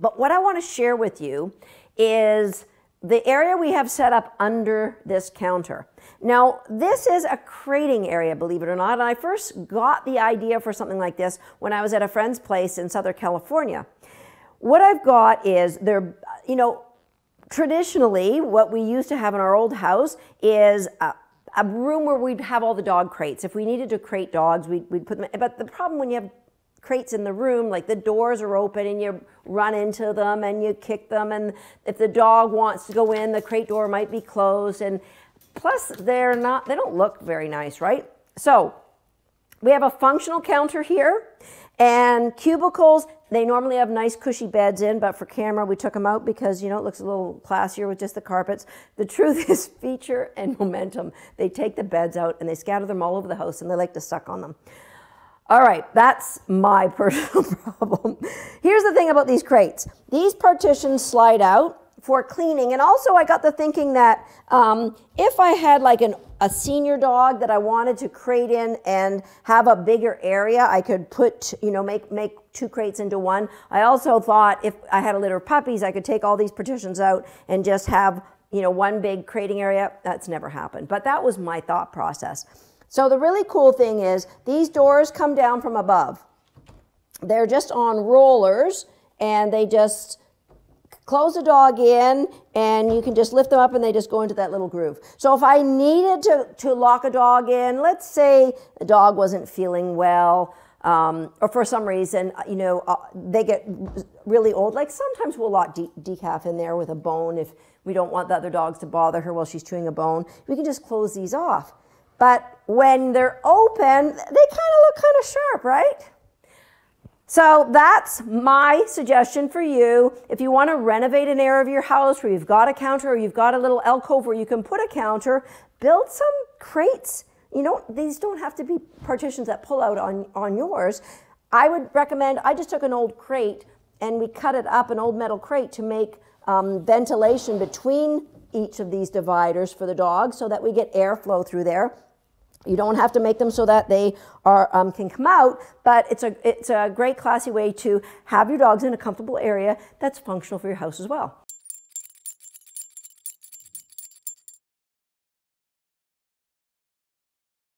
But what I want to share with you is the area we have set up under this counter. Now, this is a crating area, believe it or not. And I first got the idea for something like this when I was at a friend's place in Southern California. What I've got is there, you know, traditionally, what we used to have in our old house is a, a room where we'd have all the dog crates. If we needed to crate dogs, we'd, we'd put them. But the problem when you have crates in the room, like the doors are open and you run into them and you kick them. And if the dog wants to go in, the crate door might be closed. And plus, they're not, they don't look very nice, right? So we have a functional counter here and cubicles. They normally have nice cushy beds in, but for camera, we took them out because, you know, it looks a little classier with just the carpets. The truth is feature and momentum. They take the beds out and they scatter them all over the house and they like to suck on them. All right, that's my personal problem. Here's the thing about these crates. These partitions slide out for cleaning. And also I got the thinking that um, if I had like an, a senior dog that I wanted to crate in and have a bigger area, I could put, you know, make, make two crates into one. I also thought if I had a litter of puppies, I could take all these partitions out and just have, you know, one big crating area. That's never happened. But that was my thought process. So the really cool thing is these doors come down from above. They're just on rollers and they just close the dog in and you can just lift them up and they just go into that little groove. So if I needed to, to lock a dog in, let's say the dog wasn't feeling well, um, or for some reason, you know, uh, they get really old. Like sometimes we'll lock de decaf in there with a bone if we don't want the other dogs to bother her while she's chewing a bone. We can just close these off. But when they're open, they kind of look kind of sharp, right? So that's my suggestion for you. If you want to renovate an area of your house where you've got a counter or you've got a little alcove where you can put a counter, build some crates. You know, these don't have to be partitions that pull out on, on yours. I would recommend, I just took an old crate and we cut it up, an old metal crate, to make um, ventilation between each of these dividers for the dog so that we get airflow through there. You don't have to make them so that they are, um, can come out, but it's a, it's a great classy way to have your dogs in a comfortable area that's functional for your house as well.